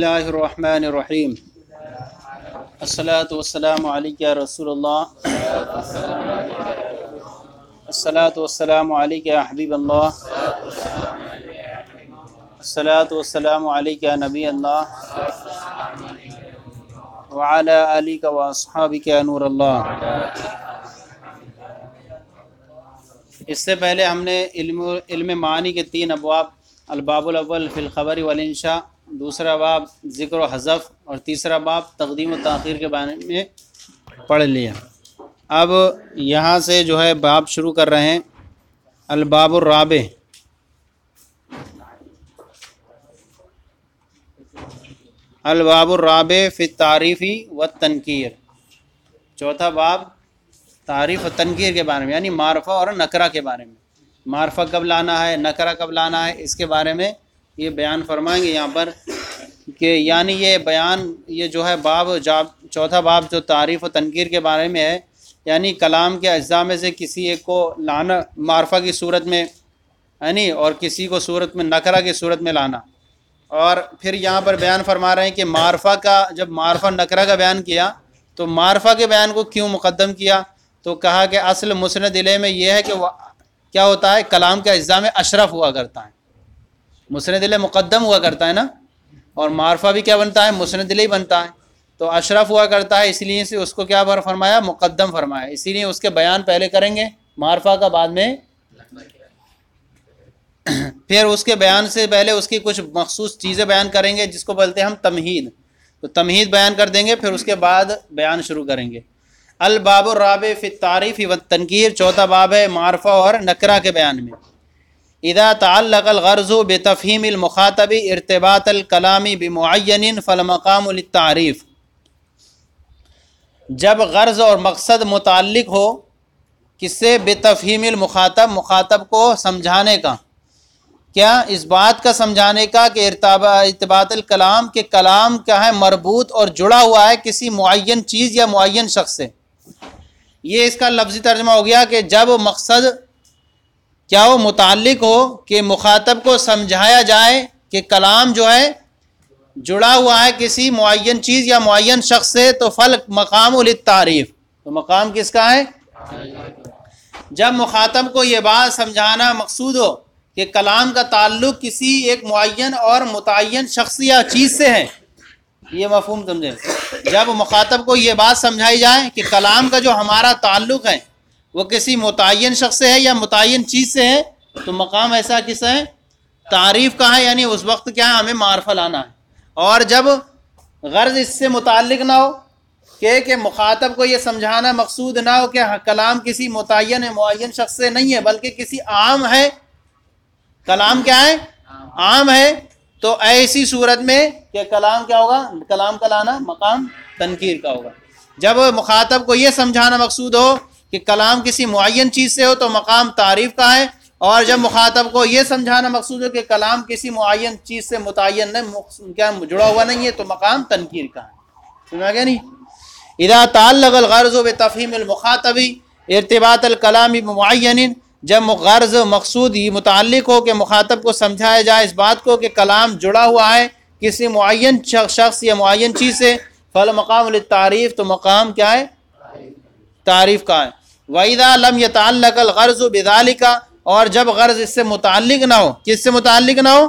اللہ الرحمن الرحیم الصلاۃ والسلام علیکہ رسول اللہ الصلاۃ والسلام علیکہ حبیب اللہ الصلاۃ والسلام علیکہ نبی اللہ وعلی علی کا واصحاب کا نور اللہ اس سے پہلے ہم نے علم علم معانی کے تین ابواب، الباب الاول فی الخبر والانشاء دوسرا باب ذکر و حذف اور تیسرا باب تقدیم و تاخیر کے بارے میں پڑھ لیا۔ اب یہاں سے جو ہے باب شروع کر رہے ہیں۔ الباب الرابع۔ الباب الرابع فی تعریفی و تنقیر چوتھا باب تعریف و تنقیر کے بارے میں یعنی معرفہ اور نکرہ کے بارے میں۔ معرفہ کب لانا ہے، نکرہ کب لانا ہے، اس کے بارے میں یہ بیان فرمائیں گے یہاں پر کہ یعنی یہ بیان، یہ جو ہے باب، جاب، چوتھا باب جو تعریف و تنقیر کے بارے میں ہے یعنی کلام کے اجزاء میں سے کسی ایک کو لانا، معرفہ کی صورت میں یعنی اور کسی کو صورت میں نکرہ کی صورت میں لانا۔ اور پھر یہاں پر بیان فرما رہے ہیں کہ معرفہ کا، جب معرفہ نکرہ کا بیان کیا، تو معرفہ کے بیان کو کیوں مقدم کیا؟ تو کہا کہ اصل مسند دلے میں یہ ہے کہ کیا ہوتا ہے؟ کلام کے اجزاء میں اشرف ہوا کرتا ہے۔ مسند دل مقدم ہوا کرتا ہے نا؟ اور معرفہ بھی کیا بنتا ہے؟ مسند دل ہی بنتا ہے۔ تو اشرف ہوا کرتا ہے، اس لیے سے اس کو کیا فرمایا؟ مقدم فرمایا۔ اسی لیے اس کے بیان پہلے کریں گے، معرفہ کا بعد میں۔ پھر اس کے بیان سے پہلے اس کی کچھ مخصوص چیزیں بیان کریں گے، جس کو بولتے ہیں ہم تمہید۔ تو تمہید بیان کر دیں گے، پھر اس کے بعد بیان شروع کریں گے۔ الباب الرابع فی تعریف و تنقیر چوتھا باب ہے معرفہ اور نکرہ کے بیان میں۔ اذا تعلق الغرض بتفہیم المخاطب ارتباط الکلامی بمعین فالمقام للتعریف۔ جب غرض اور مقصد متعلق ہو، کس سے؟ بتفہیم المخاطب، مخاطب کو سمجھانے کا۔ کیا اس بات کا سمجھانے کا کہ ارتباط الکلام کے کلام کیا ہے مربوط اور جڑا ہوا ہے کسی معین چیز یا معین شخص سے؟ یہ اس کا لفظی ترجمہ ہو گیا کہ جب مقصد کیا وہ متعلق ہو کہ مخاطب کو سمجھایا جائے کہ کلام جو ہے، جڑا ہوا ہے کسی معین چیز یا معین شخص سے، تو فل مقام التعریف تو مقام کس کا ہے؟ جب مخاطب کو یہ بات سمجھانا مقصود ہو کہ کلام کا تعلق کسی ایک معین اور متعین شخص یا چیز سے ہے، یہ مفہوم سمجھیں جب مخاطب کو یہ بات سمجھائی جائے کہ کلام کا جو ہمارا تعلق ہے وہ کسی متعین شخص سے ہے یا متعین چیز سے ہے؟ تو مقام ایسا کس ہے؟ تعریف کا ہے؟ یعنی اس وقت کیا ہے ہمیں معرفہ لانا ہے۔ اور جب غرض اس سے متعلق نہ ہو، کہ کہ مخاطب کو یہ سمجھانا مقصود نہ ہو کہ کلام کسی متعین معین شخص سے نہیں ہے، بلکہ کسی عام ہے۔ کلام کیا ہے؟ عام ہے۔ تو ایسی صورت میں کہ کلام کیا ہوگا؟ کلام کا لانا، مقام تنقیر کا ہوگا۔ جب مخاطب کو یہ سمجھانا مقصود ہو کہ کلام کسی معین چیز سے ہو تو مقام تعریف کا ہے، اور جب مخاطب کو یہ سمجھانا مقصود ہو کہ کلام کسی معین چیز سے متعین نہیں کیا جڑا ہوا نہیں ہے، تو مقام تنقیر کا ہے۔ سنا گیا نہیں؟ ادا تعلق الغرض و تفہیم المخاطبی ارتباط الکلامی معین جب غرض مقصود یہ متعلق ہو کہ مخاطب کو سمجھایا جائے اس بات کو کہ کلام جڑا ہوا ہے کسی معین شخص یا معین چیز سے فل مقام التعریف تو مقام کیا ہے؟ تعریف کا ہے۔ وحیدہ لم یہ تعلق الغرض و کا اور جب غرض اس سے متعلق نہ ہو، کس سے متعلق نہ ہو؟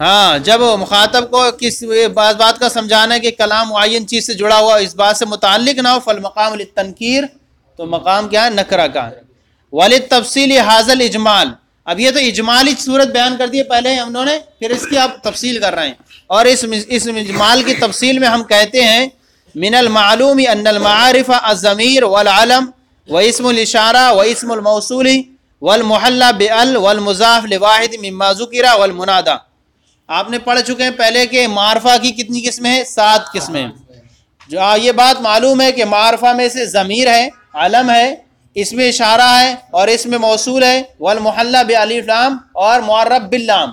ہاں جب مخاطب کو کس بات بات کا سمجھانا ہے کہ کلام معین چیز سے جڑا ہوا، اس بات سے متعلق نہ ہو فل مقام التنقیر تو مقام کیا ہے؟ نکرا کا۔ والد تفصیل حاضل اجمال اب یہ تو اجمالی صورت بیان کر دی پہلے انہوں نے، پھر اس کی آپ تفصیل کر رہے ہیں۔ اور اس اس اجمال کی تفصیل میں ہم کہتے ہیں من المعلوم ان المعارف الضمیر والعلم و اسم الاشارہ و اسم الموصولی والمحلہ بال والمضاف لواحد مما ذکر والمنادہ۔ آپ نے پڑھ چکے ہیں پہلے کہ معرفہ کی کتنی قسمیں ہیں؟ سات قسمیں۔ جو یہ بات معلوم ہے کہ معرفہ میں سے ضمیر ہے، علم ہے، اس میں اشارہ ہے اور اس میں موصول ہے۔ والمحلہ بعلی فلام اور معرب باللام۔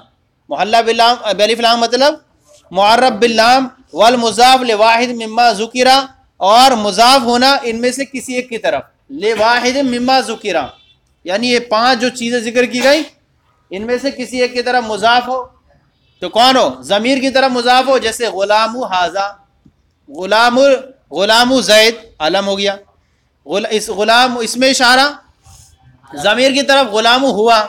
محلہ باللام بلی فلام مطلب معرب باللام۔ والمضاف لواحد مما ذکرہ اور مضاف ہونا ان میں سے کسی ایک کی طرف۔ لواحد مما ذکرہ یعنی یہ پانچ جو چیزیں ذکر کی گئی ان میں سے کسی ایک کی طرف مضاف ہو۔ تو کون ہو؟ ضمیر کی طرف مضاف ہو، جیسے غلام حاضہ غلام غلام زید علم ہو گیا۔ اس غلام، اس میں اشارہ۔ ضمیر کی طرف غلام ہوا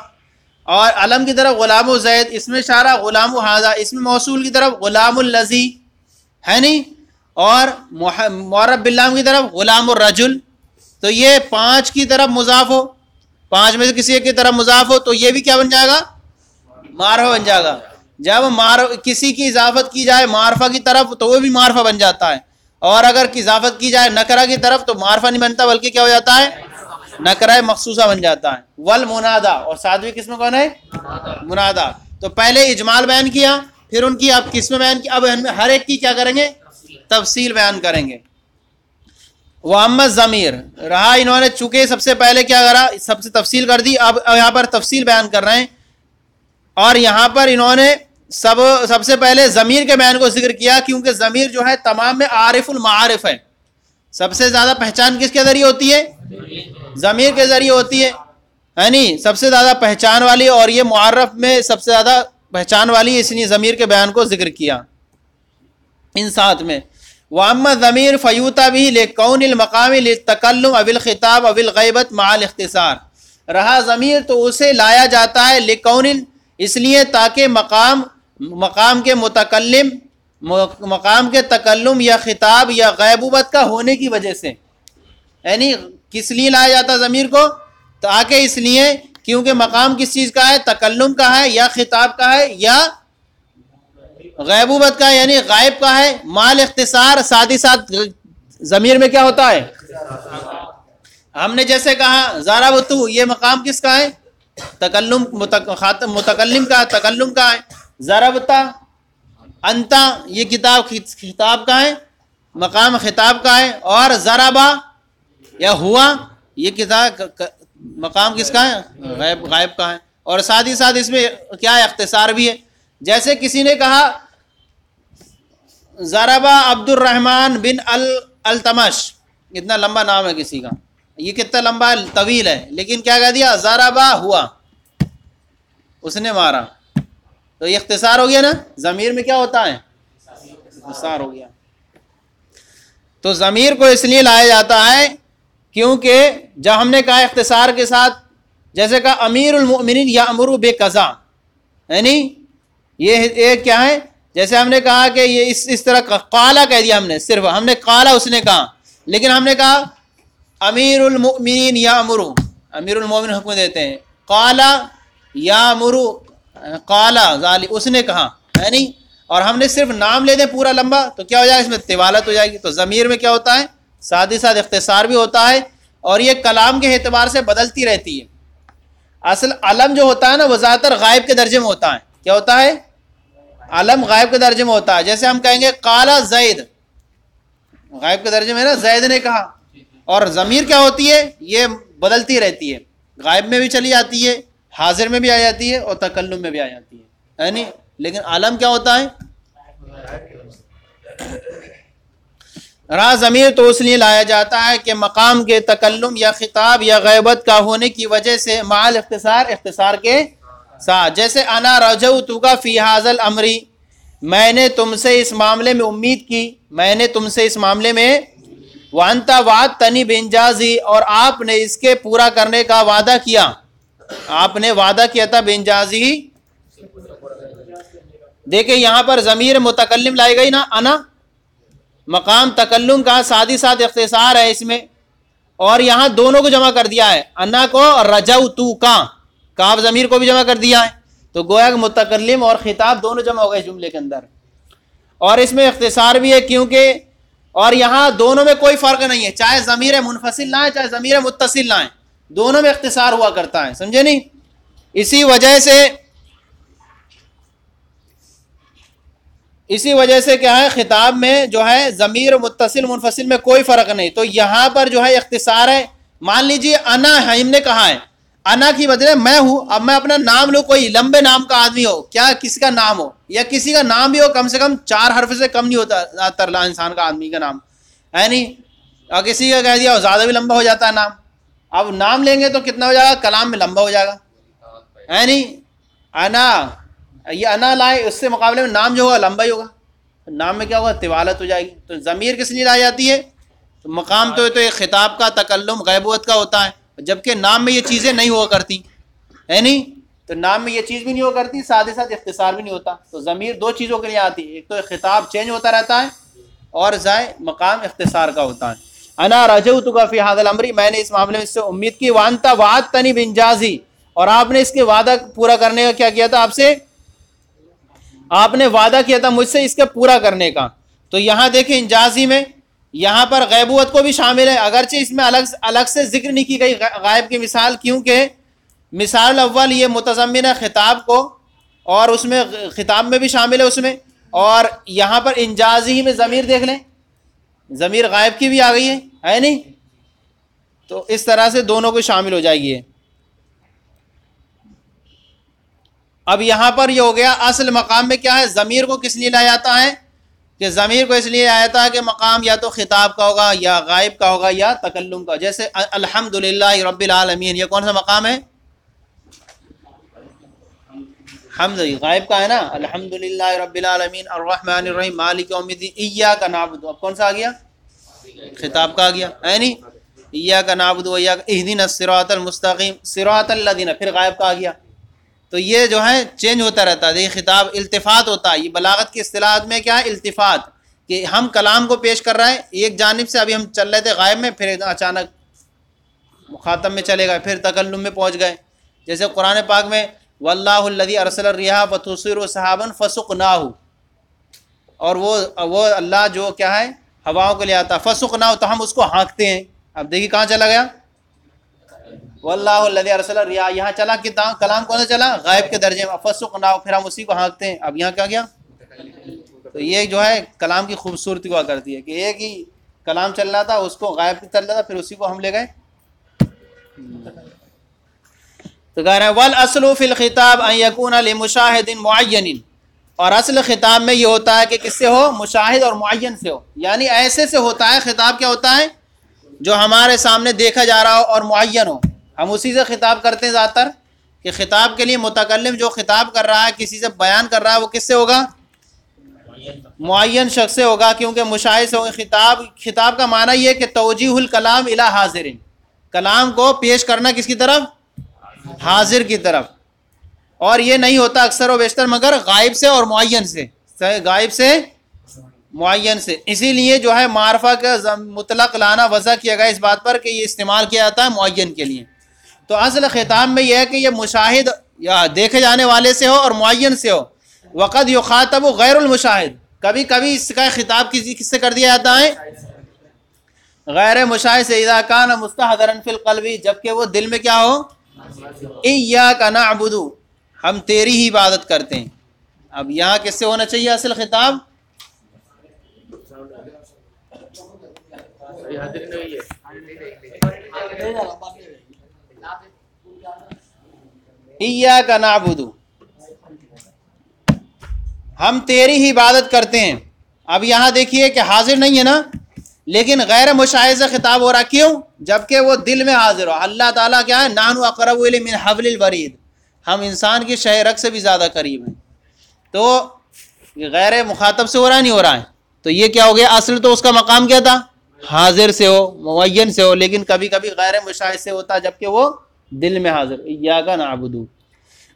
اور علم کی طرف غلام و زید، اس میں اشارہ غلام و حاضہ اس میں موصول کی طرف غلام الزی ہے نہیں؟ اور مورب بلام کی طرف غلام الرجل، تو یہ پانچ کی طرف مضاف ہو۔ پانچ میں سے کسی ایک کی طرف مضاف ہو، تو یہ بھی کیا بن جائے گا؟ معرفہ بن جائے گا۔ جب مار کسی کی اضافت کی جائے معرفہ کی طرف، تو وہ بھی معرفہ بن جاتا ہے۔ اور اگر اضافت کی جائے نکرا کی طرف، تو معرفہ نہیں بنتا، بلکہ کیا ہو جاتا ہے؟ نکرا مخصوصا بن جاتا ہے۔ ول منادا اور ساتویں قسم کون ہے؟ منادا تو پہلے اجمال بیان کیا۔ پھر ان کی اب قسم بیان کی اب ہر ایک کی کیا کریں گے؟ تفصیل بیان کریں گے۔ وہ ضمیر رہا انہوں نے چونکہ سب سے پہلے کیا کرا؟ سب سے تفصیل کر دی۔ اب یہاں پر تفصیل بیان کر رہے ہیں۔ اور یہاں پر انہوں نے سب سب سے پہلے ضمیر کے بیان کو ذکر کیا، کیونکہ ضمیر جو ہے تمام میں عارف المعارف ہے۔ سب سے زیادہ پہچان کس کے ذریعے ہوتی ہے؟ ضمیر کے ذریعے ہوتی ہے۔ ہے نہیں سب سے زیادہ پہچان والی اور یہ معرف میں سب سے زیادہ پہچان والی اس نے ضمیر کے بیان کو ذکر کیا۔ ان ساتھ میں وامہ ضمیر فیوتا بھی لے کون المقامی تکلم اول خطاب اول غیبت مال اختصار رہا ضمیر تو اسے لایا جاتا ہے لکون اس لیے تاکہ مقام مقام کے متکلم، مقام کے تکلم یا خطاب یا غیبوبت کا ہونے کی وجہ سے۔ یعنی کس لیے لایا جاتا ضمیر کو؟ تاکہ اس لیے کیونکہ مقام کس چیز کا ہے؟ تکلم کا ہے یا خطاب کا ہے یا غیبوبت کا یعنی غائب کا ہے۔ مال اختصار ساتھ ہی ساتھ ضمیر میں کیا ہوتا ہے؟ ہم نے جیسے کہا، زارا بتو، یہ مقام کس کا ہے؟ تکلم متکلم کا، تکلم کا ہے۔ ضربتا انتا، یہ کتاب خطاب کا ہے، مقام خطاب کا ہے۔ اور ذرابا یا ہوا، یہ کتاب مقام کس کا ہے؟ غائب غائب کا ہے۔ اور ساتھ ہی ساتھ اس میں کیا ہے اختصار بھی ہے؟ جیسے کسی نے کہا ذرابا عبد الرحمن بن التمش۔ اتنا لمبا نام ہے کسی کا۔ یہ کتنا لمبا طویل ہے۔ لیکن کیا کہہ دیا؟ ذرابا ہوا۔ اس نے مارا۔ تو یہ اختصار ہو گیا نا؟ ضمیر میں کیا ہوتا ہے؟ اختصار ہو گیا۔ تو ضمیر کو اس لیے لایا جاتا ہے کیونکہ جب ہم نے کہا اختصار کے ساتھ، جیسے کہا، امیر المؤمنین یا امرو بے قزا یعنی یہ ایک کیا ہے؟ جیسے ہم نے کہا کہ یہ اس اس طرح کالا کہہ دیا ہم نے، صرف ہم نے کالا اس نے کہا، لیکن ہم نے کہا امیر المؤمنین یا امرو امیر المومن حکم دیتے ہیں کالا یا مرو کالا ظالی، اس نے کہا ہے نہیں اور ہم نے صرف نام لے دیں پورا لمبا، تو کیا ہو جائے؟ گا اس میں طوالت ہو جائے گی، تو ضمیر میں کیا ہوتا ہے؟ ساتھ ہی ساتھ اختصار بھی ہوتا ہے اور یہ کلام کے اعتبار سے بدلتی رہتی ہے۔ اصل علم جو ہوتا ہے نا، وہ زیادہ تر غائب کے درجے میں ہوتا ہے۔ کیا ہوتا ہے؟ علم غائب کے درجے میں ہوتا ہے۔ جیسے ہم کہیں گے کالا زید۔ غائب کے درجے میں نا، زید نے کہا۔ اور ضمیر کیا ہوتی ہے؟ یہ بدلتی رہتی ہے۔ غائب میں بھی چلی جاتی ہے، حاضر میں بھی آ جاتی ہے اور تکلم میں بھی آ جاتی ہے۔ یعنی لیکن عالم کیا ہوتا ہے؟ راہ ضمیر تو اس لیے لایا جاتا ہے کہ مقام کے تکلم یا خطاب یا غیبت کا ہونے کی وجہ سے مال اختصار اختصار کے ساتھ۔ جیسے انا رجو تو کا فی حاضل امری میں نے تم سے اس معاملے میں امید کی، میں نے تم سے اس معاملے میں وانتا واد تنی بنجازی، اور آپ نے اس کے پورا کرنے کا وعدہ کیا۔ آپ نے وعدہ کیا تھا بن جازی دیکھیں یہاں پر ضمیر متکلم لائی گئی نا، انا۔ مقام تکلم کا سادی ساتھ اختصار ہے اس میں اور یہاں دونوں کو جمع کر دیا ہے انا کو رجو تو کا، کاف ضمیر کو بھی جمع کر دیا ہے۔ تو گویا کہ متکلم اور خطاب دونوں جمع ہو گئے جملے کے اندر۔ اور اس میں اختصار بھی ہے کیونکہ اور یہاں دونوں میں کوئی فرق نہیں ہے، چاہے ضمیر منفصل لائیں چاہے ضمیر متصل لائیں دونوں میں اختصار ہوا کرتا ہے، سمجھے نہیں؟ اسی وجہ سے اسی وجہ سے کیا ہے، خطاب میں جو ہے ضمیر متصل منفصل میں کوئی فرق نہیں۔ تو یہاں پر جو ہے اختصار ہے، مان لیجیے انا ہم نے کہا ہے۔ انا کی بدلے میں ہوں، اب میں اپنا نام لوں، کوئی لمبے نام کا آدمی ہو، کیا کسی کا نام ہو، یا کسی کا نام بھی ہو، کم سے کم چار حرف سے کم نہیں ہوتا، زیادہ تر انسان کا آدمی کا نام۔ ہے نہیں؟ اور کسی کا کہہ دیا زیادہ بھی لمبا ہو جاتا ہے نام۔ اب نام لیں گے تو کتنا ہو جائے گا؟ کلام میں لمبا ہو جائے گا۔ ہے نہیں؟ انا۔ یہ انا لائے، اس سے مقابلے میں نام جو ہوگا لمبا ہی ہوگا نام میں کیا ہوگا؟ طوالت ہو جائے گی۔ تو ضمیر کس لیے لائی جاتی ہے؟ تو مقام تو تو ایک خطاب کا، تکلم، غیبوت کا ہوتا ہے۔ جبکہ نام میں یہ چیزیں نہیں ہوا کرتی، ہے نہیں؟ تو نام میں یہ چیز بھی نہیں ہوا کرتی ساتھ ہی ساتھ اختصار بھی نہیں ہوتا۔ تو ضمیر دو چیزوں کے لیے آتی ہے۔ ایک تو خطاب چینج ہوتا رہتا ہے اور ضائع مقام اختصار کا ہوتا ہے۔ انا رجو تو فی حاضل عمری میں نے اس معاملے میں اس سے امید کی، وانتا وعد تنی بنجازی اور آپ نے اس کے وعدہ پورا کرنے کا کیا کیا تھا؟ آپ سے آپ نے وعدہ کیا تھا مجھ سے اس کے پورا کرنے کا۔ تو یہاں دیکھیں انجازی میں، یہاں پر غیبوت کو بھی شامل ہے۔ اگرچہ اس میں الگ الگ سے ذکر نہیں کی گئی غائب کی مثال، کیونکہ مثال اول یہ متضمن ہے خطاب کو اور اس میں خطاب میں بھی شامل ہے اس میں۔ اور یہاں پر انجازی میں ضمیر دیکھ لیں۔ ضمیر غائب کی بھی آ گئی ہے ہے نہیں؟ تو اس طرح سے دونوں کو شامل ہو جائے گی اب یہاں پر یہ ہو گیا اصل مقام میں کیا ہے؟ ضمیر کو کس لیے لایا جاتا ہے؟ کہ ضمیر کو اس لیے لایا جاتا ہے کہ مقام یا تو خطاب کا ہوگا یا غائب کا ہوگا یا تکلم کا، جیسے الحمد للہ رب العالمین، یہ کون سا مقام ہے؟ حمد غائب کا ہے نا؟ الحمد للہ رب العالمین، الرحمن الرحیم، مالک ایا کا نابود اب کون سا آ گیا؟ خطاب کا آ گیا، ہے نہیں؟ ایا کا نابود دن سراۃ المستقیم سراۃ اللہ پھر غائب کا آ گیا۔ تو یہ جو ہے چینج ہوتا رہتا ہے۔ یہ خطاب التفات ہوتا ہے۔ یہ بلاغت کی اصطلاحات میں کیا ہے؟ التفات۔ کہ ہم کلام کو پیش کر رہے ہیں ایک جانب سے ابھی ہم چل رہے تھے غائب میں، پھر اچانک مخاطب میں چلے گئے، پھر تکلم میں پہنچ گئے۔ جیسے قرآن پاک میں و اللہ الدی ارسل الرحا بطسر و صحابن فسق نہ ہو اور وہ وہ اللہ جو کیا ہے، ہواؤں کو لے آتا فسق نہ ہو تو ہم اس کو ہانکتے ہیں۔ اب دیکھیے کہاں چلا گیا؟ اللہ ارسل ریا یہاں چلا کلام کون سا چلا، غائب کے درجے میں۔ فسق نہ پھر ہم اسی کو ہانکتے ہیں۔ اب یہاں کیا گیا؟ تو یہ جو ہے، کلام کی خوبصورتی ہوا کرتی ہے کہ ایک ہی کلام چل رہا تھا، اس کو غائب چل رہا تھا، پھر اسی کو ہم لے گئے۔ تو کہہ رہے ہیں ول اسلو فی الخطاب یقون مشاہد معین اور اصل خطاب میں یہ ہوتا ہے کہ کس سے ہو؟ مشاہد اور معین سے ہو۔ یعنی ایسے سے ہوتا ہے، خطاب کیا ہوتا ہے؟ جو ہمارے سامنے دیکھا جا رہا ہو اور معین ہو۔ ہم اسی سے خطاب کرتے ہیں زیادہ تر کہ خطاب کے لیے متکلم جو خطاب کر رہا ہے، کسی سے بیان کر رہا ہے، وہ کس سے ہوگا؟ معین شخص سے ہوگا، کیونکہ مشاہد سے ہوگا۔ خطاب خطاب کا معنی یہ کہ توجیح الکلام الا حاضر۔ کلام کو پیش کرنا کس کی طرف؟ حاضر کی طرف۔ اور یہ نہیں ہوتا اکثر و بیشتر، مگر غائب سے اور معین سے۔ غائب سے، معین سے۔ اسی لیے جو ہے معرفہ کا مطلق لانا وضع کیا گیا اس بات پر کہ یہ استعمال کیا جاتا ہے معین کے لیے۔ تو اصل خطاب میں یہ ہے کہ یہ مشاہد یا دیکھے جانے والے سے ہو اور معین سے ہو۔ وقت یو خاطب غیر المشاہد۔ کبھی کبھی اس کا خطاب کسی کس سے کر دیا جاتا ہے؟ غیر مشاہد سے اداکان مستحدر فی القلبی جبکہ وہ دل میں کیا ہو؟ ایا کا نعبدو ہم تیری ہی عبادت کرتے ہیں۔ اب یہاں کس سے ہونا چاہیے اصل خطاب؟ کا نابودو ہم تیری ہی عبادت کرتے ہیں۔ اب یہاں دیکھیے کہ حاضر نہیں ہے نا، لیکن غیر مشاہد خطاب ہو رہا کیوں؟ جبکہ وہ دل میں حاضر ہو۔ اللہ تعالیٰ کیا ہے؟ نانو اقرب من حبل الورید ہم انسان کی شہ رق سے بھی زیادہ قریب ہیں۔ تو غیر مخاطب سے ہو رہا نہیں ہو رہا ہے؟ تو یہ کیا ہو گیا؟ اصل تو اس کا مقام کیا تھا؟ حاضر سے ہو، معین سے ہو، لیکن کبھی کبھی غیر مشاہد سے ہوتا، جبکہ وہ دل میں حاضر کا نابدو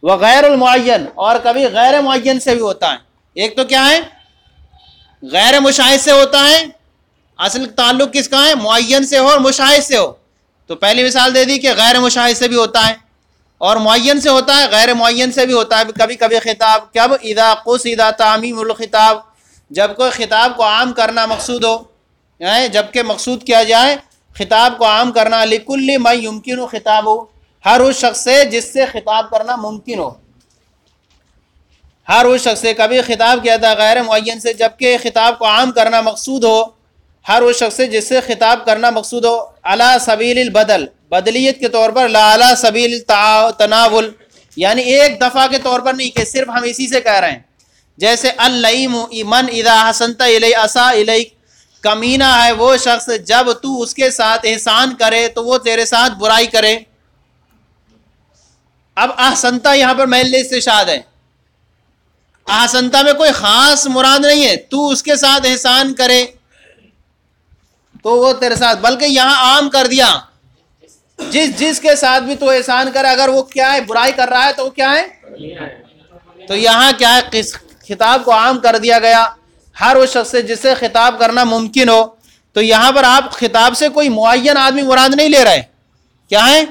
وہ غیر المعین، اور کبھی غیر معین سے بھی ہوتا ہے۔ ایک تو کیا ہے؟ غیر مشاہد سے ہوتا ہے۔ اصل تعلق کس کا ہے؟ معین سے ہو اور مشاہد سے ہو۔ تو پہلی مثال دے دی کہ غیر مشاہد سے بھی ہوتا ہے۔ اور معین سے ہوتا ہے، غیر معین سے بھی ہوتا ہے۔ کبھی کبھی خطاب، کب؟ ادا قس ادا تعمیم الخطاب۔ جب کوئی خطاب کو عام کرنا مقصود ہو یعنی جبکہ مقصود کیا جائے، خطاب کو عام کرنا۔ لکل میں یمکن و خطاب ہو ہر اس شخص سے جس سے خطاب کرنا ممکن ہو۔ ہر اس شخص سے کبھی خطاب کیا تھا غیر معین سے جبکہ خطاب کو عام کرنا مقصود ہو۔ ہر اس شخص سے جس سے خطاب کرنا مقصود ہو۔ اعلیٰ سبیل البدل، بدلیت کے طور پر لا اعلیٰ سبیل تناول یعنی ایک دفعہ کے طور پر نہیں کہ صرف ہم اسی سے کہہ رہے ہیں۔ جیسے الم من ادا حسنتا اصا علیہ کمینہ ہے وہ شخص، جب تو اس کے ساتھ احسان کرے تو وہ تیرے ساتھ برائی کرے۔ اب احسنتا یہاں پر محل استشاد ہے۔ احسنتا میں کوئی خاص مراد نہیں ہے۔ تو اس کے ساتھ احسان کرے۔ تو وہ تیرے ساتھ، بلکہ یہاں عام کر دیا۔ جس جس کے ساتھ بھی تو احسان کرے، اگر وہ کیا ہے، برائی کر رہا ہے تو وہ کیا ہے؟ تو یہاں کیا ہے؟ خطاب کو عام کر دیا گیا۔ ہر اس شخص سے جس سے خطاب کرنا ممکن ہو۔ تو یہاں پر آپ خطاب سے کوئی معین آدمی مراد نہیں لے رہے۔ کیا ہے؟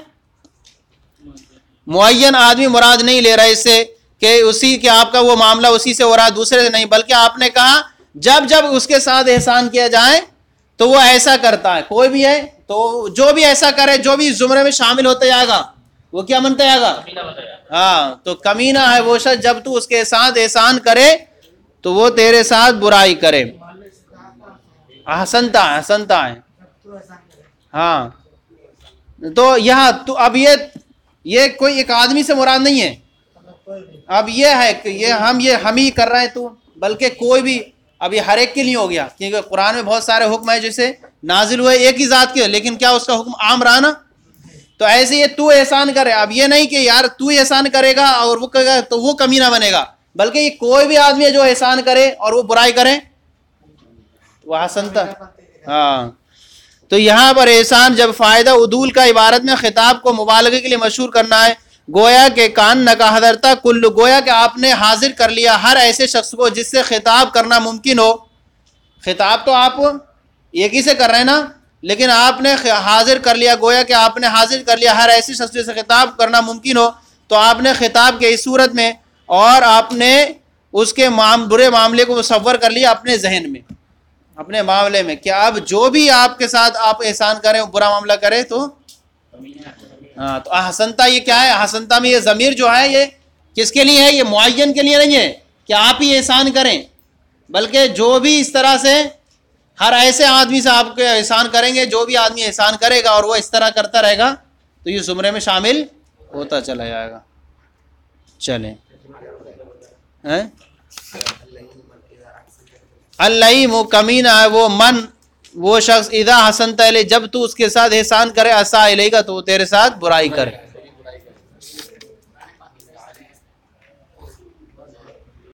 معین آدمی مراد نہیں لے رہا اس سے کہ اسی کے آپ کا وہ معاملہ اسی سے ہو رہا دوسرے سے نہیں بلکہ آپ نے کہا جب جب اس کے ساتھ احسان کیا جائے تو وہ ایسا کرتا ہے کوئی بھی ہے تو جو بھی ایسا کرے جو بھی زمرے میں شامل ہوتا جائے گا وہ کیا منتا جائے گا؟ ہاں تو کمینہ ہے وہ شخص جب تو اس کے ساتھ احسان کرے تو وہ تیرے ساتھ برائی کرے۔ حسنتا حسنتا ہے۔ ہاں تو یہاں تو اب یہ یہ کوئی ایک آدمی سے مراد نہیں ہے۔ اب یہ ہے کہ یہ ہم یہ ہم ہی کر رہے ہیں تو، بلکہ کوئی بھی اب یہ ہر ایک کے لیے ہو گیا۔ کیونکہ قرآن میں بہت سارے حکم ہیں جیسے نازل ہوئے ایک ہی ذات کے، لیکن کیا اس کا حکم عام رہا نا؟ تو ایسے یہ تو احسان کرے۔ اب یہ نہیں کہ یار تو احسان کرے گا اور وہ کرے گا تو وہ کمی نہ بنے گا، بلکہ یہ کوئی بھی آدمی ہے جو احسان کرے اور وہ برائی کرے۔ وہ حسن تھا۔ ہاں۔ تو یہاں پر احسان جب فائدہ عدول کا عبارت میں خطاب کو مبالغے کے لیے مشہور کرنا ہے، گویا کے کان نہ حضرتا کل، گویا کہ آپ نے حاضر کر لیا ہر ایسے شخص کو جس سے خطاب کرنا ممکن ہو۔ خطاب تو آپ ایک ہی سے کر رہے ہیں نا، لیکن آپ نے حاضر کر لیا، گویا کہ آپ نے حاضر کر لیا ہر ایسی شخص سے خطاب کرنا ممکن ہو۔ تو آپ نے خطاب کے اس صورت میں اور آپ نے اس کے برے معاملے کو مصور کر لیا اپنے ذہن میں۔ اپنے معاملے میں کہ اب جو بھی آپ کے ساتھ آپ احسان کریں برا معاملہ کرے تو؟ ہاں تو حسنتا یہ کیا ہے؟ حسنتا میں یہ ضمیر جو ہے، یہ کس کے لیے ہے؟ یہ معین کے لیے نہیں ہے کہ آپ ہی احسان کریں۔ بلکہ جو بھی اس طرح سے ہر ایسے آدمی سے آپ کے احسان کریں گے، جو بھی آدمی احسان کرے گا اور وہ اس طرح کرتا رہے گا، تو یہ زمرے میں شامل ہوتا چلا جائے گا۔ چلیں۔ ہاں؟ اللہ و کمینہ ہے، وہ من، وہ شخص ادا حسن تلے جب تو اس کے ساتھ احسان کرے اسا علیہ گا تو وہ تیرے ساتھ برائی کرے۔